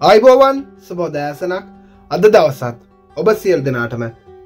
අයිබෝවන් සුබෝදෑසනක් අද දවසත් ඔබ සියල් දෙනාටම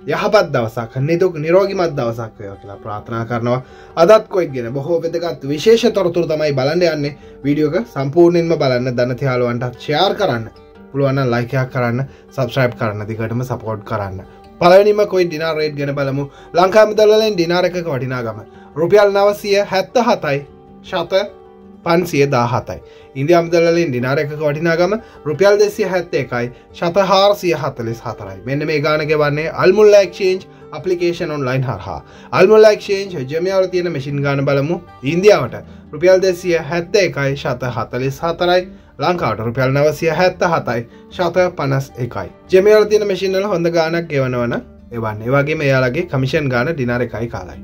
යහපත් දවසක් නිදුක් නිරෝගිමත් දවසක් වය කියලා ප්‍රාථනා කරනවා. අදත් කොයික් ගෙන බොහෝ වෙදගත් විශේෂ තොරතුර තමයි බලන්න යන්නේ. වීඩියෝක සම්පූර්ණයෙන්ම බලන්න දනතියාලුවන්ටත් ෂයාර් කරන්න. පුළුවන්න ලයිකයක් කරන්න සබස්්‍රයිප් කරන්න දිකටම සපෝට් කරන්න. පලනිම කොයි ඩිනා රේට් ගෙන බලමු? ලංකාමිදල්ලෙන් ඩිනාරක වටිනාගම රුපියල් නවසිය හැත්ත හතයි ශත පන්සිය දාහතයි. ඉන්දියම්දලින් ඩිනාරක වටිනාගම රුපියල් දෙසිය හැත්ත එකයි ශතහාරසිය හතලිස් හතරයි මෙන්න මේ ගානක වන්නේ අල්මුල්ල ක්ෂේන්ජ් අපපලිකේෂන් ඔන්ලයින් හරහා. අල්මුල්ල ක්ෂේන්ජ් ජමියාව තියෙන මසින් ගාන බලමු. ඉන්දියාවට රුපියල් දෙසිය හැත්ත එකයි ශත හතලිස් හතරයි ලංකාවට රුපියල් නවසිය හැත්ත හතයි ශත පනස් එකයි ජමියල තියෙන මසිින්නල හොඳ ගානක් ගෙවනවන එවන්න. ඒවාගේ මෙයාලගේ කමිෂන් ගාන ඩිනාර එකයි කාලයි.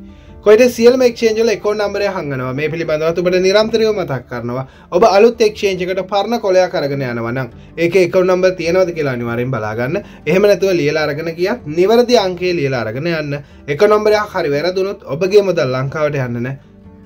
කොයිට සියල්ම එක්ෂේන්ජල එකෝ නම්බරය හඟනවා මේ පිළිබඳව තුබට නිරම්තරයව මතක් කරනවා. ඔබ අලුත් එක්ෂේන්ජකට පරණ කොලයා කරගෙන යනවනම් ඒක එකව නම්බ තියෙනවද කියලා අනිවාරෙන් බලාගන්න. එහෙම නැතුව ලියලා අරගෙන කිය නිවැරදි අංකේ ලියලා අරගෙන යන්න. එක නොම්බරයක් හරි වැරදුනොත් ඔබගේ මුදල් ලංකාවට යන්නන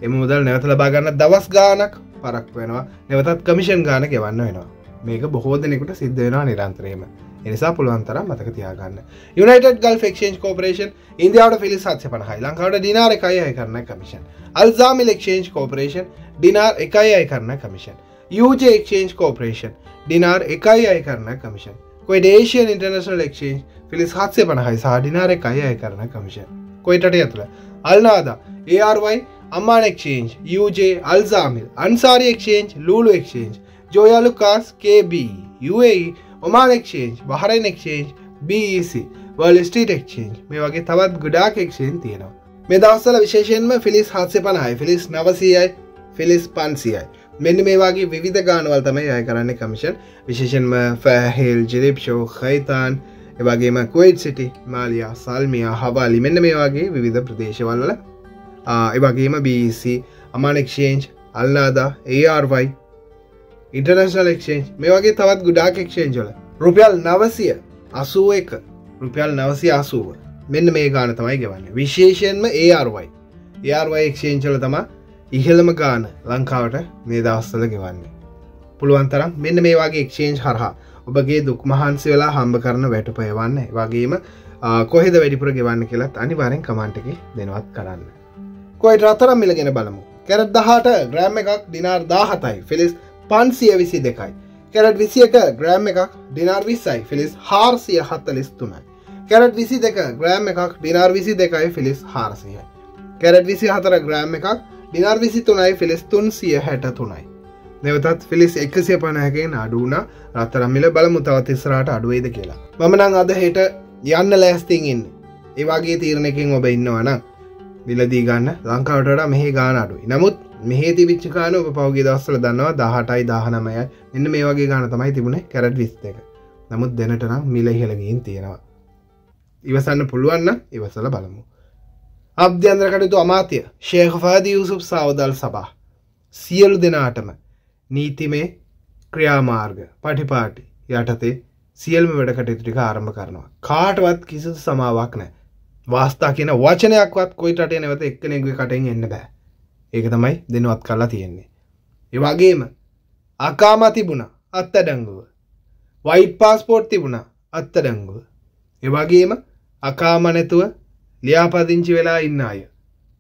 එම මුදල් නැවත ලබාගන්න දවස් ගානක් පරක් වෙනවා. නැවතත් කමිෂන් ගාන ගෙවන්න වෙනවා. මේක බොහෝ දෙනෙකුට සිද්ධ වෙනවා නිරන්තරයම එනිසා පුළුවන්තර මතක තියාගන්න. යුනයිට ගල් ෆක්ෂන් කෝපරේෂන් ඉන්දියාවට පිලි සත්‍ය පනහයි ලංකාවට ඩිනාර එකයි අය කරන commission Al Zamil exchange corporation dinar එකයි අය කරන කමිෂන් යජ එක්ෂේන්ජ් කෝපරේෂන් ඩිනාර් එකයි අය කරන කමිෂන් කොයි ඩේෂන් ඉන්ටර්නශනල් එක්ෂේන්ජ් පිලිස් හත්සය පනහයි සහ ඩිනාර එකයි අය කරන කමිෂන් කොයිටට ඇතුළ? අල්නාදා ඒර්වයි අම්මාන exchange යජ Al Zamil Ansari exchange Lulu exchange Joyalukkas KB UAE Oman exchange Bahrain exchange BEC Wall Street exchange මේ වගේ තවත් ගොඩාක් එක්ෂේන් තියෙනවා. මේ දවස්සල විශේෂයෙන්ම ෆිලිස් හත්සය පනහයි ෆිලිස් නවසයයි ෆිලිස් පන්සියයි. මෙන්න මේ වගේ විධ ගානවල් තමයි අය කරන්න කමිෂන් විශේෂෙන්ම ෆෑහෙල් ජිරිප් ෂෝ හයිතාන් එවගේම කොයිට් සිටි මාලියා සල්මියා හවාලි මෙන්න මේ වගේ විවිධ ප්‍රදේශවල්වල එවගේම BC අමානෙක්ෂේන්ජ් අල්ලාදා ඒRවයි ඉන්ටර්නශනල් එක්ෂේන්ජ් මේ වගේ තවත් ගුඩාක් එක්ෂේන්ජල රුපියල් නවසිය අසුව එක. රුපියල් නවසි අසුව. මෙන්න මේ ගාන තමයි ගෙවන්න. විශේෂයෙන්ම ඒ අරුවයි ඒර්වයි එක්ෂේන්චල තම ඉහළම ගාන ලංකාවට මේ දවස්සල ගෙවන්නේ. පුළුවන්තරම් මෙන්න මේ වගේ එක්ෂේන්ජ් හරහා ඔබගේ දුක් මහන්සි වෙලා හම්බ කරන වැටුපය වන්න. වගේම කොහෙද වැඩිපුර ගෙවන්න කියලත් අනිවාරෙන් කමන්ටක දෙනවත් කරන්න. කොයි රතරම් මිලගෙන බලමු. කැරත් දහට ග්‍රෑම් එකක් දිනාර් දාහතයි ෆිලිස් පන්සිය විසි දෙකයි. කැරට් විසි එක ග්‍රෑම් එකක් ඩිනාර් විස්සයි ෆිලිස් හාර්සිය හත්තලිස් තුනයි. කැරට් විසි දෙක ග්‍රෑම් එකක් ඩිනාර් විසි දෙකයි ෆිලිස් හාරසියයි. කැරට් විසි හතර ග්‍රෑම් එකක් ඩිනාර් විසි තුනයි ෆිලිස් තුන් සිය හැට තුනයි. දෙවතත් ෆිලිස් එකසිය පණහැකෙන් අඩුවන රත්තරම්මිල බලමු තවත් ඉස්රාට අඩුවේද කියලා. මමනං අද හෙට යන්න ලෑස්තිං ඉන්න. ඒවාගේ තීරණකින් ඔබ ඉන්නවන මිලදී ගන්න ලංකාවටට මෙහි ගාන අඩුයි නමුත් මෙහේ තිවිච්චකාන ඔබ පවගේ දස්සල දන්නවා දහටයි දාහනමයයි එන්න මේ වගේ ගාන තමයි තිබුණ කැරට් විස්ත එක. නමුත් දෙනට නම් මිල ඉහළගින් තියෙනවා. ඉවසන්න පුළුවන්න ඉවසල බලමු. අභ්‍යන්ද්‍රකටතු අමාත්‍ය ශේඛපාදී යුසුප් සවදල් සබා සියලු දෙනාටම නීතිමේ ක්‍රියාමාර්ග පටිපාටි යටතේ සියල්ම වැඩ කටයුතුටික ආරම්භ කරනවා. කාටවත් කිසිදු සමාවක් නෑ වාස්ථා කියන වචනයක්වත් කොයිටට නැවත එක්කනෙගේ කටෙන් එන්න බෑ. ඒක තමයි දෙනවත් කරලා තියෙන්නේ. ඒවගේම අකාම තිබුණ අත්තඩංගුව. වයිට් පාස්පෝට් තිබුණ අත්තඩංගුව. එවගේම අකාමනැතුව ලියාපදිංචි වෙලා ඉන්න අය.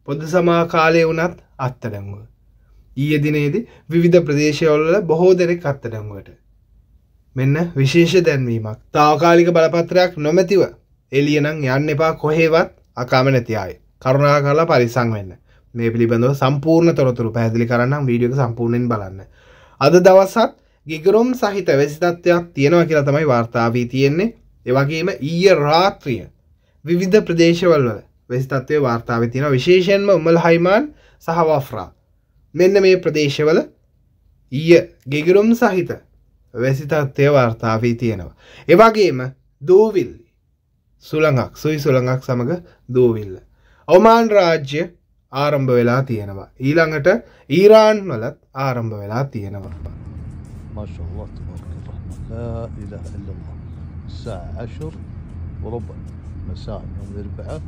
පොද සමා කාලය වනත් අත්තඩංගුව. ඊය දිනේද විවිධ ප්‍රදේශවල්ල බොහෝ දෙනෙක් අත්තඩංගුවට. මෙන්න විශේෂ දැන්වීමක් තාවකාලික බලපත්‍රයක් නොමැතිව එලියනං යන්න එපා කොහේවත් අකාම නැති අය කරුණා කරලා පරිසං වෙන්න මේ පිළිබඳව සම්පූර්ණ තොරතුරු පැහැදිලි කරන්නම් වීඩියක සම්පූර්ණයෙන් බලන්න. අද දවසත් ගිගරුම් සහිත වැසිතත්වයක් තියෙනවා කියලා තමයි වාර්තාවී තියෙන්නේ එවගේම ඊය රාත්‍රිය විවිධ ප්‍රදේශවල් වල වෙසිතත්වය වාර්තාව තියෙන විශේෂයෙන්ම උමල් හයිමාන් සහවෆ්‍රා මෙන්න මේ ප්‍රදේශවල ඊය ගෙගරුම් සහිත වැසිතත්වය වාර්තාවී තියෙනවා. එවගේම දූවිල් සුළඟක් සුයි සුළඟක් සමඟ දූවිල්ල. ඔමාන් රාජ්‍ය ආරම්භ වෙලා තියෙනවා. ඊළඟට ඊරාන් වලත් ආරම්භ වෙලා තියෙනවා. ما شاء الله تبارك الرحمن لا إله إلا الله الساعة عشر وربع مساء يوم الأربعاء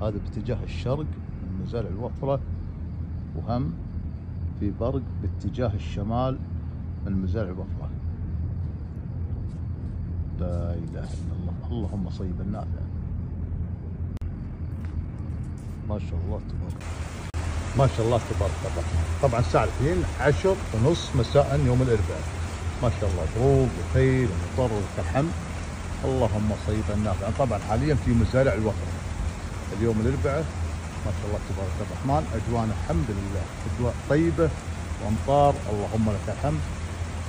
هذا باتجاه الشرق من مزارع الوفرة وهم في برق باتجاه الشمال من مزارع الوفرة اله الا الله اللهم صيب النافع ما شاء الله تبارك ما شاء الله تبارك الرحمن طبعا الساعة الحين عشر ونص مساء يوم الإربعاء. ما شاء الله بروق وخير ومطر ولك الحمد اللهم صيب النافع طبعا حاليا في مزارع الوفر اليوم الإربعاء ما شاء الله تبارك الرحمن. اجواء الحمد لله. أجواء طيبة وأمطار. اللهم لك الحمد.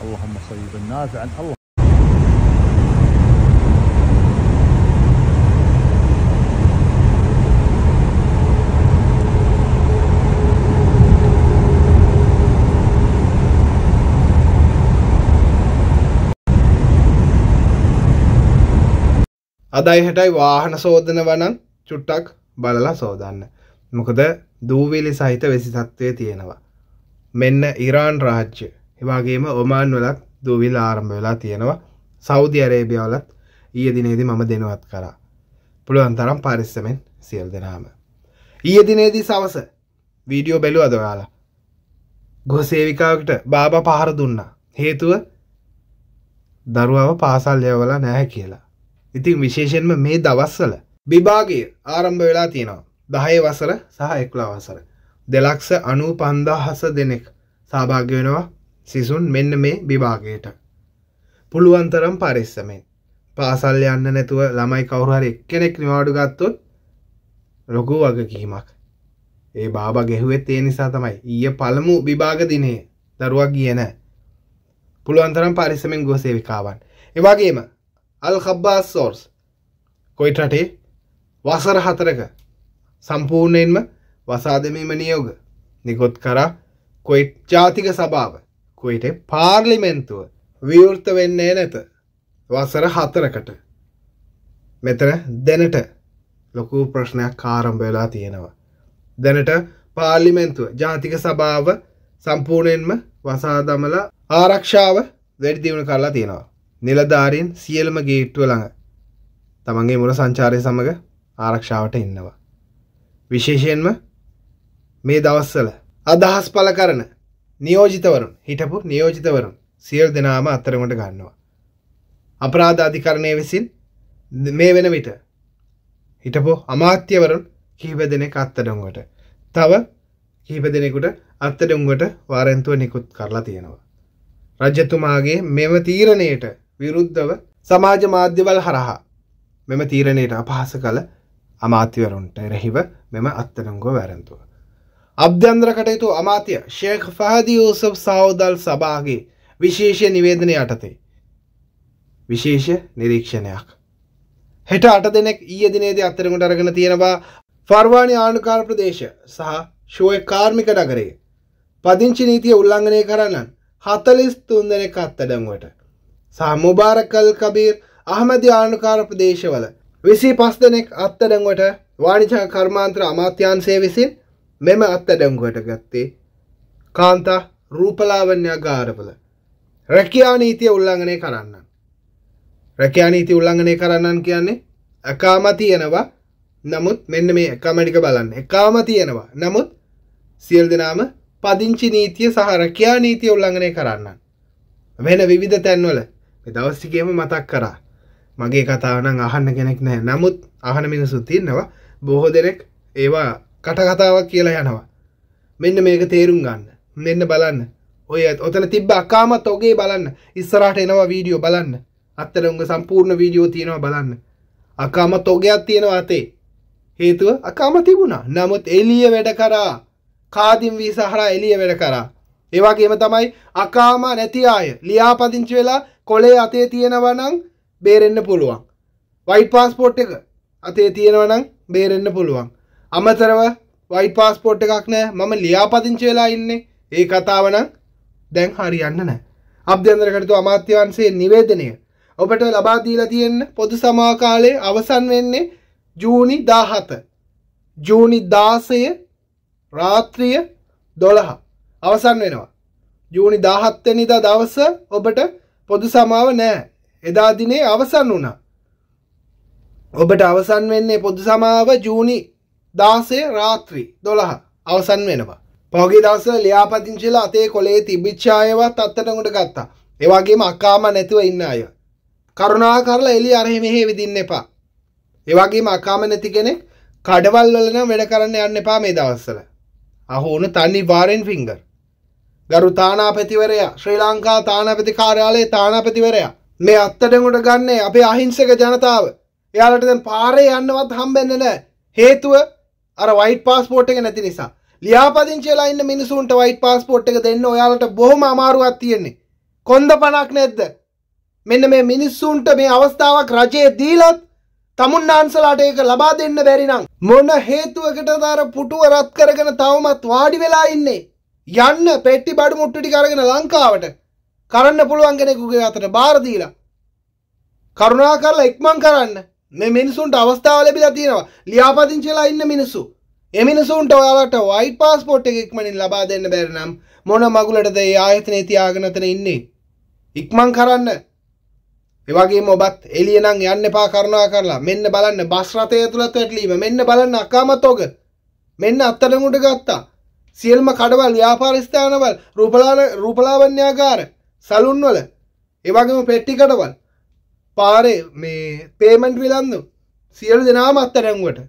اللهم صيب نافعا الله අදයි හටයි වාහන සෝදන වනන් චුට්ටක් බලලා සෝදන්න. මොකද දූවිලි සහිත වෙසි සත්වය තියෙනවා. මෙන්න ඉරාන් රාජ්‍ය එවාගේම ඔමාන් වලත් දූවිල් ආරම්භ වෙලා තියෙනවා සෞදි අරේබියවලත් ඊය දිනේදි මම දෙනවත් කරා. පුළුවන් තරම් පරිස්සමෙන් සියල් දෙනාම. ඊය දිනේදී සවස වීඩියෝ බැලු අදවාලා. ගොසේවිකාවට බාබ පහර දුන්නා. හේතුව දරුවාව පාසල් යවලා නැහැ කියලා. ඉතින් විශේෂෙන්ම මේ දවස්සල විභාගය ආරම්භ වෙලා තියෙනවා. දහය වසර සහ එක්ලා වසර. දෙලක්ෂ අනූ පන්දාහස දෙනෙක් සභාග්‍ය වෙනවා සිසුන් මෙන්න මේ විභාගයට. පුළුවන්තරම් පරිස්සමෙන්. පාසල් යන්න නැතුව ළමයි කවුරහරි එක්කෙනෙක් නිවාඩු ගත්තොත් ලොකු වගකීමක්. ඒ බාබ ගෙහුවෙත් ඒ නිසා තමයි. ඊය පළමු විභාග දිනේ දරුවක් කියන පුළුවන්තරම් පරිස්සමෙන් ගුව සේවිකාවන්. එවාගේම අල් කබ්බාස් සෝර්ස් කොයිට රටේ වසර හතරක. සම්පූර්ණයෙන්ම වසාදමීම නියෝග. නිකොත් කරා කොයිට් ජාතික සභාව. කොයිට පාර්ලිමෙන්තුව විවෘර්ත වෙන්නේ නැත. වසර හතරකට. මෙතන දැනට ලොකු ප්‍රශ්නයක් කාරම්භ වෙලා තියෙනවා. දැනට පාර්ලිමෙන්තුව ජාතික සභාව සම්පූර්ණයෙන්ම වසා දමල ආරක්ෂාව වැඩිදිවුණ කරලා තියෙනවා. නිලධාරීන් සියලම ගේට්ටුව ළඟ තමන්ගේ මුර සංචාරය සමඟ ආරක්ෂාවට ඉන්නවා. විශේෂයෙන්ම මේ දවස්සල අදහස් පල කරන නියෝජිතවරුන් හිටපු නියෝජිතවරුන් සියල් දෙනාම අත්තරමට ගන්නවා. අපරාධ අධිකරණය විසින් මේ වෙන විට හිටපු අමාත්‍යවරුන් කිහිප දෙනෙක් අත්තඩොන්ගට තව කිහිප දෙනෙකුට අත්තඩොන්ගට වාරන්තුව නිකුත් කරලා තියෙනවා. රජතුමාගේ මෙම තීරණයට විරුද්ධව සමාජ මාධ්‍යවල් හරහා මෙම තීරණයට අපහස කළ අමාත්‍යවරුන්ට එරහිව මෙම අත්තනංගෝ වැරන්තුව. අභ්‍යන්ද්‍ර කටයුතු අමාත්‍ය ශේඛ පහදී යූසප් සෞදල් සභාගේ විශේෂ නිවේදනය යටතේ. විශේෂ නිරීක්ෂණයක්. හෙට අට දෙනෙක් ඊය දිනේද අත්තරකට අරගෙන තියෙනවා ෆර්වානි ආණුකාර ප්‍රදේශ සහ ශෝය කාර්මික නගරේ. පදිංචි නීතිය උල්ලංඝනය කරන්නන් හතලිස් තුන් දෙනෙක් අත්තඩංවට. සහ මුබාරකල් කබීර් අහමදි ආණුකාර ප්‍රදේශවල විසි පස් දෙනෙක් අත්තඩංවට වානිචා කර්මාන්ත්‍ර අමාත්‍යන්සේ විසින් මෙම අත්තඩංගුවට ගත්තේ කාන්තා රූපලාවන්‍ය ගාරවල රැකයා නීතිය උල්ලංඝනය කරන්න. රැකයා නීති උල්ලංඝනය කරන්නන් කියන්නේ ඇකාම තියෙනවා නමුත් මෙන්න මේ එකමටික බලන්න එකාම තියෙනවා නමුත් සියල් දෙනාම පදිංචි නීතිය සහ රැකයා නීතිය උල්ලංඝනය කරන්න. වෙන විවිධ තැන්වල දවස්සිකේම මතක් කරා. මගේ කතාවනං අහන්න කෙනෙක් නෑ නමුත් අහන මිනිසු තින්නවා බොහෝ දෙනෙක් ඒවා කටකතාවක් කියලා යනවා. මෙන්න මේක තේරුම් ගන්න. මෙන්න බලන්න. ඔය ඔතන තිබ්බ අකාමත් ඔගේ බලන්න. ඉස්සරට එනවා වීඩියෝ බලන්න. අත්තර උඟ සම්පූර්ණ වීඩියෝ තියෙනවා බලන්න. අකාමත් ඔගේයක් තියෙනවා අතේ. හේතුව අකාම තිබුණා. නමුත් එලිය වැඩ කරා. කාදිම් වී සහරා එලිය වැඩ කරා. ඒවාගේම තමයි අකාම නැති අය ලියාපදිංචි වෙලා කොලේ අතේ තියෙනවනං බේරෙන්න පුළුවන්. වයිට පාස්පෝට් එක අතේ තියෙනවනං බේරෙන්න පුළුවන්. අමතරව වයි පාස්පෝට් එකක් නෑ. මම ලියාපදිංචි වෙලා ඉන්නේ. ඒ කතාවන දැන් හරියන්න නෑ. අභ්‍යන්දරකටතු අමාත්‍යවන්සේ නිවේදනය. ඔබට ලබාදීලා තියෙන්න පොදු සමාකාලේ අවසන් වෙන්නේ ජූනි දාහත ජූනි දාසය රාත්‍රිය දොළහ. අවසන් වෙනවා. ජූනි දාහත්තනිදා දවස ඔබට පොදු සමාව නෑ එදා දිනේ අවසන් වුණා. ඔබට අවසන් වෙන්නේ පොදු සමාව ජූනි දාසය රාත්‍රී දොළහ. අවසන් වෙනවා. පහුගේ දවස ලියාපතිංචිලා අතේ කොලේ තිබිච්චායවත් අත්තටකුට ගත්තා. ඒවාගේම අකාම නැතිව ඉන්න අය. කරුණා කරලා එලි අරහෙ මෙහෙ විදින්න එපා. ඒවගේම අකාම නැති කෙනෙක් කඩවල් වලන වැඩ කරන්න යන්න එපා මේ දවස්සල අහෝන තනි වාරෙන් ෆිංගර් ගරු තානාපතිවරයා ශ්‍රී ලංකා තානාපති කාර්යාලයේ තානාපතිවරයා. මේ අත්තටගොට ගන්නේ අපේ අහිංසක ජනතාව. එයාලට දැන් පාරේ යන්නවත් හම්බෙන්න නෑ හේතුව අර වයිට පාස්පෝට් එක නැති නිසා. ලියාපදිංචිලා ඉන්න මිනිසුන්ට වයිට පාස්පෝට් එක දෙන්න ඔයාලට බොහොම අමාරුවක් තියෙන්නේ. කොන්ද පනක් නැද්ද? මෙන්න මේ මිනිස්සුන්ට මේ අවස්ථාවක් රජයේ දීලත් තමුන්නාන්සලාට ඒක ලබා දෙන්න බැරිනම් මොන හේතුවකට දර පුටුව රත් කරගෙන තවමත් වාඩි වෙලා ඉන්නේ? යන්න පෙට්ටි බඩු මුට්ටි කරගෙන ලංකාවට කරන්න පුළුවන් කෙනෙකුගේ අතට බාරදීලා කරුණා කරලා ඉක්මං කරන්න. මේ මිනිසුන්ට අවස්ථාව ලැබිලා තියෙනවා. ලියාපදිංචිලා ඉන්න මිනිස්සු. එමිනිසුන්ට ඔයාලට වයිට පාස්පෝට් එක ඉක්මනින් ලබා දෙන්න බැරි නම් මොන මගුලටද ඒ ආයතනයේ තියාගෙන අතන ඉන්නේ? ඉක්මන් කරන්න. එවගේම ඔබත් එළිය නම් යන්න එපා කරුණා කරලා මෙන්න බලන්න බස් රථය ඇතුළත් වැටලීම. මෙන්න බලන්න අකාමත් ඔග මෙන්න අත්තඩඟුට ගත්තා. සියල්ම කඩවල් ව්‍යාපාරස්ථානවල් රූපලාන රූපලාවන්‍යාකාර සලුන්වල එවගේම පෙට්ටිකටවල් පාරේ මේ පේමන්ට් විලන්දු සියලු දෙනාම අත්තරැංගුවට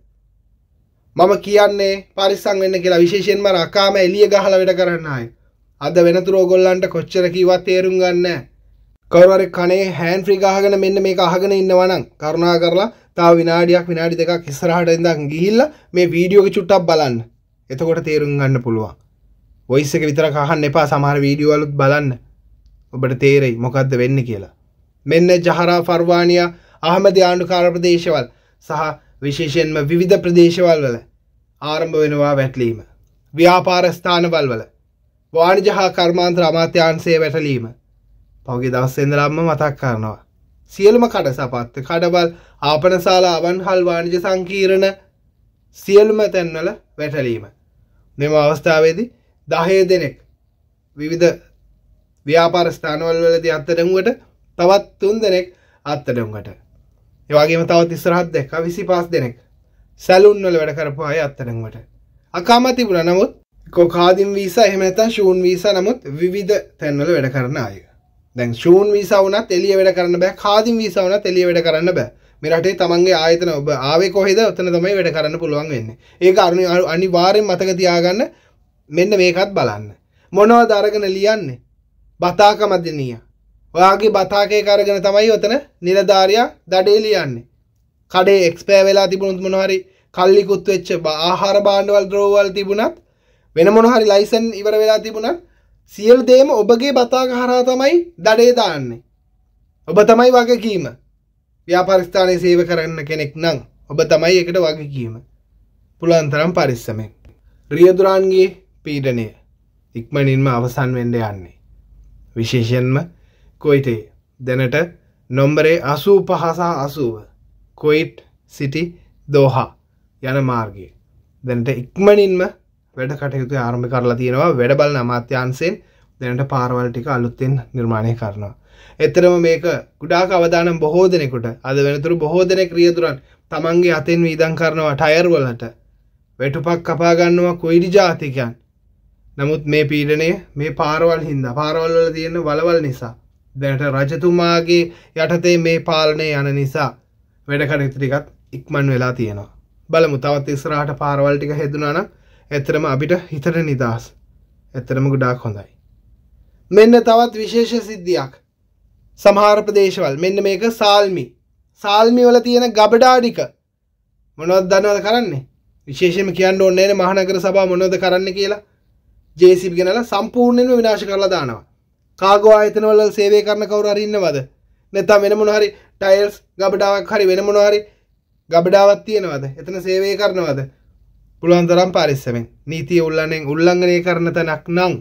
මම කියන්නේ පරිස්සං වෙන්න කියලා විශේෂයෙන්ම රකාම එලිය ගහල වැඩ කරන්න අය අද වෙනතුරෝ ගොල්ලන්ට කොච්චර කිවත් තේරුම් ගන්න කවරර කනේ හැන් ්‍රී ගහගෙන මෙන්න මේ අහගෙන ඉන්නවනම් කරුණා කරලා තාව විනාඩියක් විනාඩි දෙකක් ඉස්සරහට ඉඳක් ගිහිල්ල මේ වීඩියෝක චුට්ටක් බලන්න. එතකොට තේරුම් ගන්න පුළුවන් ඔයිස් එක විතර කහන්න එපා සමහර වීඩියෝවලුත් බලන්න ඔබට තේරෙයි මොකක්ද වෙන්න කියලා මෙන්න ජහරා ෆර්වානිය අහමද ආණ්ඩුකාර ප්‍රදේශවල් සහ විශේෂයෙන්ම විවිධ ප්‍රදේශවල් වල ආරම්භ වෙනවා වැටලීම. ව්‍යාපාරස්ථානවල් වල වානිජහා කර්මාන්ත්‍ර අමාත්‍යන්සේ වැටලීම පෞගේ දවස්සෙන්දරම්ම මතක් කරනවා. සියලුම කඩ සපත්ත කඩවල් ආපනශාලා අවන්හල් වානිජ සංකීරණ සියලුම තැන්වල වැටලීම. මෙම අවස්ථාවේදී දහය දෙනෙක් විවිධ ව්‍යාපාරස්ථානවල් වලදී අත්තඩමුවට තවත් තුන් දෙනෙක් අත්තඩමුවට ඒවාගේම තවත් ඉස්රහත් දෙක් විසි පස් දෙනෙක් සැලුන්වල වැඩ කරපු අය අත්තඩමුවට අකාම තිබුණ නමුත් කොකාදිම් වීසා එහෙමනත ශූන් වීසා නමුත් විවිධ තැන්වල වැඩ කරන අය. දැන් ශූන් වීසාවනත් එලිය වැඩ කරන්න බෑ කාදිම් වීසාවනත් එලිය වැඩ කරන්න බෑ. මෙරටේ තමන්ගේ ආයතන ඔබ ආවේ කොහෙද? ඔතන තමයි වැඩ කරන්න පුළුවන් වෙන්න. ඒක අරුණ අනිවාරෙන් මතක තියාගන්න. මෙන්න මේකත් බලන්න. මොනවද අරගෙන ලියන්නේ? බතාක මධ්‍යනීය ඔයාගේ බතාකය කරගෙන තමයි ඔතන නිලධාරයා දඩේ ලියන්නේ. කඩේ එක්ස්පෑ වෙලා තිබුණුත් මොනහරි කල්ලිකුත් වෙච්ච ආහාර බාණ්ඩවල් ද්‍රෝවල් තිබුණත් වෙන මොනහරි ලයිසන් ඉවර වෙලා තිබුණත් සියල් දේම ඔබගේ බතාක හරා තමයි දඩේ දාන්නේ. ඔබ තමයි වගකීම. ව්‍යාපරිස්ථානය සේව කරන්න කෙනෙක් නං ඔබ තමයි එකට වගකීම. පුළන්තරම් පරිස්සමෙන්. රියදුරන්ගේ පීඩනය ඉක්මනින්ම අවසන් වෙන්ඩ යන්නේ. විශේෂෙන්ම කොයිටේ දැනට නොම්බරේ අසූ පහසා අසුව කොයිට් සිටි දෝහා යන මාර්ගය. දැනට ඉක්මනින්ම වැඩ කටයුතු ආරම්භ කරලා තියෙනවා. වැඩබල අමාත්‍යන්සයෙන් දැනට පාරවල් ටික අලුත්තෙන් නිර්මාණය කරනවා. එතරම මේක ගුඩාක අවදානම් බොහෝ දෙනෙකුට. අද වෙනතුරු බොහෝ දෙනෙක් රියදුරන් තමන්ගේ අතෙන් වීදන් කරනවා ටයර්වලට වැටුපක් කපාගන්නවා කොයිඩි ජාතිකයන්. නමුත් මේ පීඩනය මේ පාරවල් හින්ද පාරවල්වල තියෙන වලවල් නිසා දැනට රජතුමාගේ යටතේ මේ පාලනය යන නිසා වැඩකටයුතුටිකත් ඉක්මන් වෙලා තියෙනවා. බලමු තවත් ඉස්රාට පාරවල්ටික හෙදුනාන ඇතරම අපිට හිතට නිදහස්. ඇතරම ගුඩාක් හොඳයි. මෙන්න තවත් විශේෂ සිද්ධියක්. සමහර ප්‍රදේශවල්. මෙන්න මේක සාල්මි. සාල්මි වල තියෙන ගබඩාඩික. මොනොත් දන්නවද කරන්නේ? විශේෂම කියන්න ඕන්නේන මහනකර සභා මොනොද කරන්න කියලා. ජේසිප් ගෙනල සම්පූර්ණයෙන්ම විනාශ කරලා දානවා. කාගෝ ආයතනවල සේවය කරන කවුරු හරි ඉන්නවද? නැත්නම් වෙන මොන හරි ටයිල්ස් ගබඩාවක් හරි වෙන මොන හරි ගබඩාවක් තියෙනවද? එතන සේවය කරනවද? පුළුවන් තරම් පරිස්සමෙන්. නීතිය උල්ලන්නෙන් උල්ලංඝනය කරන තැනක් නම්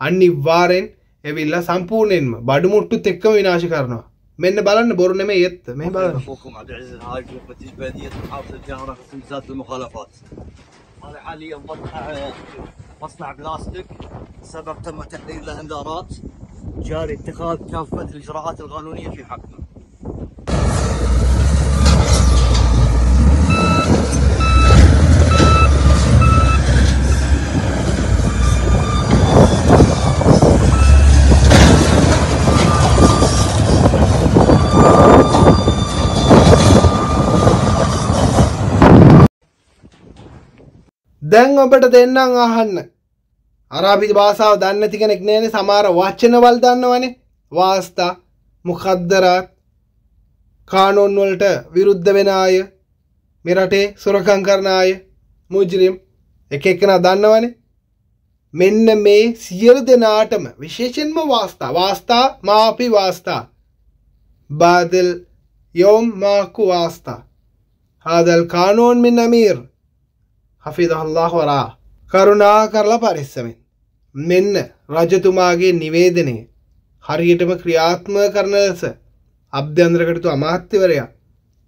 අනිවාර්යෙන් ඇවිල්ලා සම්පූර්ණයෙන්ම බඩු මුට්ටුත් එක්කම විනාශ කරනවා මෙන්න බලන්න බොරු නෙමෙයි එත්ත මේ බලන්න اخوكم عبد العزيز الهاج مفتش بلديه محافظه الجهره في تنفيذات المخالفات. هذا حاليا مصنع مصنع بلاستيك سبب تم تحرير له انذارات جاري اتخاذ كافه الاجراءات القانونيه في حقه. දැන් ඔබට දෙන්නම් අහන්න. අරාබි භාෂාව දන්න ති කෙනෙක් නෑන. සමාර වච්චනවල් දන්නවනේ. වාස්ථා මොකද්දරත් කානොන්වලට විරුද්ධ වෙන අය මෙරටේ සුරකං කරන අය මුජරිම් එක එකන දන්නවනේ. මෙන්න මේ සියලු දෙනාටම විශේෂෙන්ම වාස්ථා වාස්ථා මාපි වාස්ථා බාදල් යෝම් මාකු වාස්ථා හාදල් කානෝන් මින් අමීර්. හෆිදහල්ලාහ වරා කරුණා කරලා පරිස්සමෙන්. මෙන්න රජතුමාගේ නිවේදනය හරියටම ක්‍රියාත්ම කරන ලෙස අභ්‍යන්තරකටතු අමාත්‍යවරයා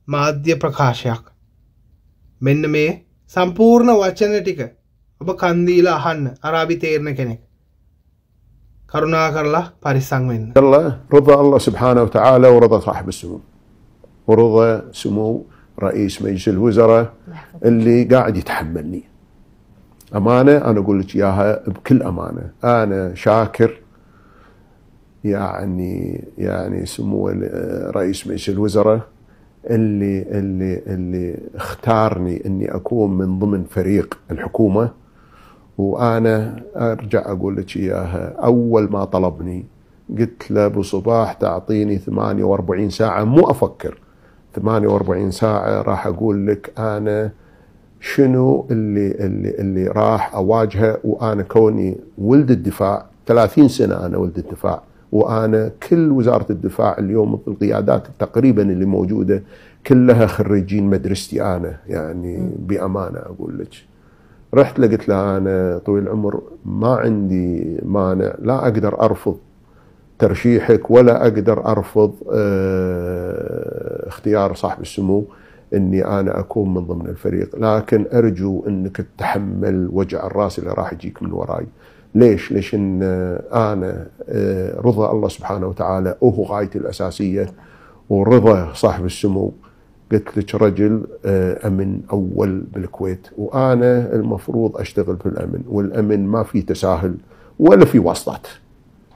මාධ්‍ය ප්‍රකාශයක්. මෙන්න මේ සම්පූර්ණ වචන ටික ඔබ කන්දීලා අහන්න අරාබි තේරණ කෙනෙක්. කරුණා කරලා පරිස්සම් වෙන්න. الله رضى الله سبحانه وتعالى ورضى صاحب السمو ورضى سمو رئيس مجلس الوزراء اللي قاعد يتحملني. أمانة أنا أقول لك إياها بكل أمانة. أنا شاكر يعني يعني سمو رئيس مجلس الوزراء اللي اللي اللي اختارني إني أكون من ضمن فريق الحكومة. وأنا أرجع أقول لك إياها أول ما طلبني قلت له ابو صباح تعطيني 48 ساعة مو أفكر. 48 ساعة راح أقول لك أنا شنو اللي اللي اللي راح أواجهه وأنا كوني ولد الدفاع 30 سنة أنا ولد الدفاع وأنا كل وزارة الدفاع اليوم القيادات تقريبا اللي موجودة كلها خريجين مدرستي أنا يعني بأمانة أقول لك. رحت لقيت له أنا طويل العمر ما عندي مانع لا أقدر أرفض ترشيحك ولا أقدر أرفض آه اختيار صاحب السمو إني أنا أكون من ضمن الفريق. لكن أرجو إنك تتحمل وجع الرأس اللي راح يجيك من وراي. ليش؟ ليش إن أنا رضا الله سبحانه وتعالى هو غايتي الأساسية ورضا صاحب السمو. قلت لك رجل أمن أول بالكويت وأنا المفروض أشتغل في الأمن والأمن ما في تساهل ولا في واسطات.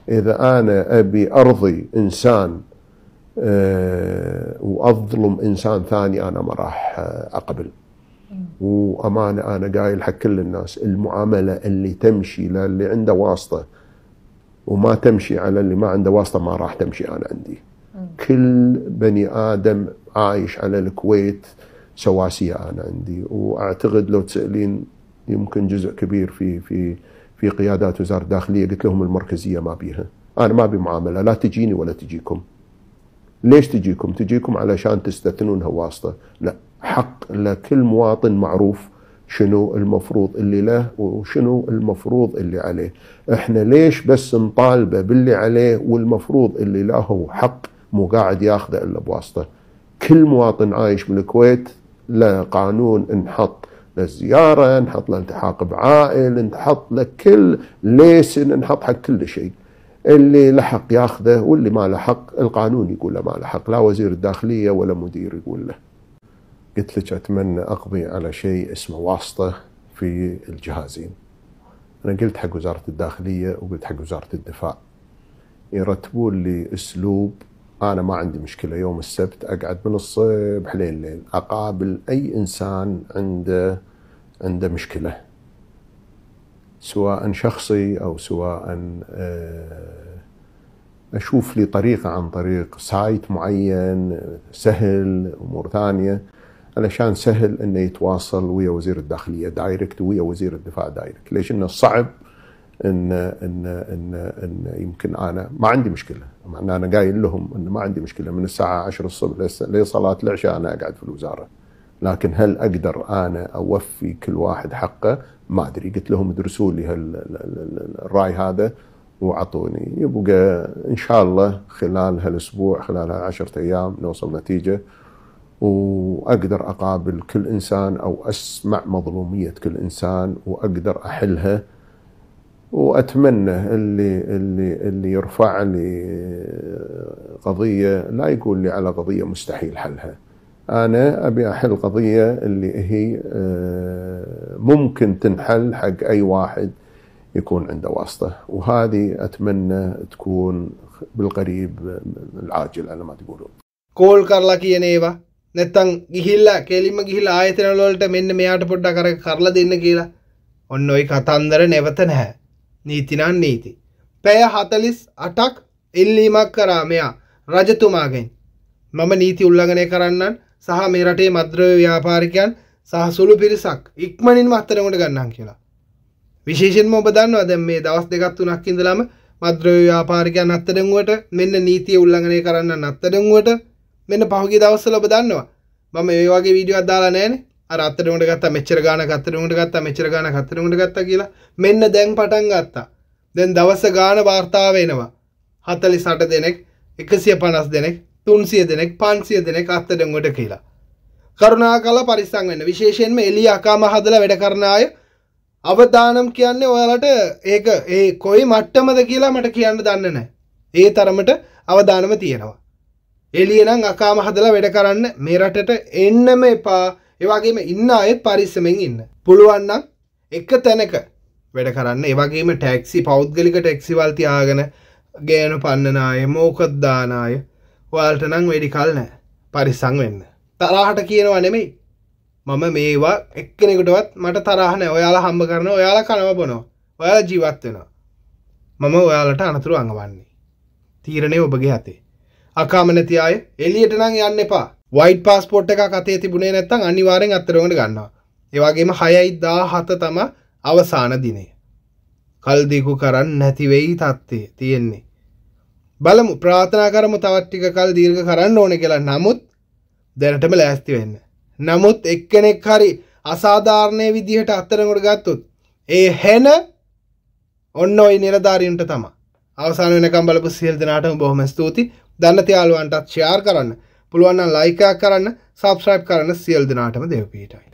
إذا أنا أبي أرضي إنسان وأظلم إنسان ثاني أنا ما راح أقبل. وامانه أنا قايل حق كل الناس المعاملة اللي تمشي للي عنده واسطة وما تمشي على اللي ما عنده واسطة ما راح تمشي أنا عندي. كل بني آدم عايش على الكويت سواسية أنا عندي. وأعتقد لو تسألين يمكن جزء كبير في في في قيادات وزارة الداخليه قلت لهم المركزية ما بيها. أنا ما ابي معامله لا تجيني ولا تجيكم. ليش تجيكم؟ تجيكم علشان تستثنونها واسطه لا حق لكل مواطن معروف شنو المفروض اللي له وشنو المفروض اللي عليه. إحنا ليش بس نطالبه باللي عليه والمفروض اللي له حق مو قاعد ياخذه إلا بواسطة؟ كل مواطن عايش بالكويت له قانون انحط. للزيارة نحط له التحاق بعائل نحط له كل ليسن نحط حق كل شيء. اللي لحق ياخذه واللي ما لحق القانون يقول له ما لحق لا وزير الداخلية ولا مدير يقول له. قلت لك أتمنى أقضي على شيء اسمه واسطة في الجهازين. أنا قلت حق وزارة الداخلية وقلت حق وزارة الدفاع. يرتبون لي أسلوب أنا ما عندي مشكلة. يوم السبت أقعد من الصبح لين الليل أقابل أي إنسان عنده عنده مشكلة. سواء شخصي أو سواء أشوف لي طريقة عن طريق سايت معين سهل أمور ثانية علشان سهل إنه يتواصل ويا وزير الداخلية دايركت ويا وزير الدفاع دايركت، ليش؟ إنه صعب إن إن إن إن يمكن أنا ما عندي مشكلة، مع إن أنا قايل لهم إن ما عندي مشكلة. من الساعة 10 الصبح لصلاه العشاء أنا أقعد في الوزارة. لكن هل أقدر أنا أوفي كل واحد حقه؟ ما أدري، قلت لهم ادرسوا لي الرأي هذا وأعطوني. يبقى إن شاء الله خلال هالأسبوع خلال هالعشرة أيام نوصل نتيجة. وأقدر أقابل كل إنسان أو أسمع مظلومية كل إنسان وأقدر أحلها. واتمنى اللي اللي اللي يرفع لي قضيه لا يقول لي على قضيه مستحيل حلها. انا ابي احل قضيه اللي هي ممكن تنحل حق اي واحد يكون عنده واسطه وهذه اتمنى تكون بالقريب العاجل على ما تقولون. කෝල් කරලා කියන ඒවා නැත්තං ගිහිල්ලා කෙලිම ගිහිල් ආයතනවලට මෙන්න මෙයාට පොඩ්ඩ කර කරලා දෙන්න කියලා ඔන්න ඔයි කතන්දර නැවත නැහැ නීතිනන් නීති. පැය හතලිස් අටක් ඉල්ලීමක් කරා මෙයා රජතුමාගෙන් මම නීති උල්ලගනය කරන්නන් සහ මේ රටේ මද්‍රව ව්‍යාපාරිකයන් සහ සුළු පිරිසක් ඉක්මනින් මත්තරමට ගන්නන් කියලා. විශේෂෙන්ම ඔබ දන්නවා දැන් මේ දවස් දෙකත් තුනක් ඉඳලම මද්‍රව ව්‍යාපාරිකයන් අත්තරෙන්ුවට මෙන්න නීතිය උල්ලංඝනය කරන්න අත්තරෙන්ුවට මෙන්න පහුගිය දවස්වල ඔබ දන්නවා මම ඒ වගේ වීඩියෝවක් දාලා නැහැනේ අර අත්තරෙන්ුවට ගත්තා මෙච්චර ගාණක් අත්තරෙන්ුවට ගත්තා මෙච්චර ගාණක් අත්තරෙන්ුවට ගත්තා කියලා මෙන්න දැන් පටන් ගත්තා. දැන් දවස ගාන වාර්තා වෙනවා. 48 දෙනෙක් 150 දෙනෙක් 300 දෙනෙක් 500 දෙනෙක් අත්තරෙන්ුවට කියලා. කරුණාකල පරිස්සම් වෙන්න. විශේෂයෙන්ම එළිය අකාම හදලා වැඩ කරන අය අවදානම් කියන්නේ ඔයාලට ඒක ඒ කොයි මට්ටමද කියලා මට කියන්න දන්න නෑ ඒ තරමට අවදානම තියෙනවා. එලියනම් අකාම හදලා වැඩ කරන්න මේ රටට එන්නම එපා. ඒවාගේම ඉන්න අයත් පරිස්සමෙන් ඉන්න. පුළුවන්නම් එක තැනක වැඩ කරන්න. ඒවගේම ටැක්සි පෞද්ගලික ටෙක්සිවල් තියාගෙන ගෑනු පන්නනාය මෝකද්දානාය ඔයාල්ට නං වැඩි කල් නෑ. පරිසං වෙන්න. තරහට කියනවා නෙමෙයි. මම මේවා එක්කෙනෙකුටවත් මට තරහන ඔයාලා හම්බ කරන ඔයාලා කනව බොනවා. ඔයාලා ජීවත් වෙනවා. මම ඔයාලට අනතුරු අඟවන්නේ. තීරණය ඔබගේ හතේ අකාමනති අය එලියට නම් යන්න එපා. වයිට පස්පෝට් එක කතේ තිබුණේ නැත්තම් අනිවාර්යෙන් අත්තරවකට ගන්නවා. ඒවාගේම හයයි දා හත තම අවසාන දිනේ. කල්දිකු කරන්න නැතිවෙයි තත්ත්ේ තියෙන්නේ. බලමු ප්‍රාථනා කරමු තවත් ටික කල් දීර්ඝ කරන්න ඕන කියලා. නමුත් දැනටම ලෑස්ති වෙන්න. නමුත් එක්කෙනෙක් හරි අසාධාරණය විදිහට අත්තරකොට ගත්තුත් ඒ හෙන ඔන්න ඔයි නිලධාරීන්ට තම අවසාන වෙනකම් බලපු සියල් දෙනාටම බොහොම ස්තුති දන්න තියාලුවන්ටත් ෂයාර් කරන්න. පුළුවන්න ලයිකයක් කරන්න සබස්්‍රයිප් කරන්න සියල් දෙනාටම දෙවපීටයි.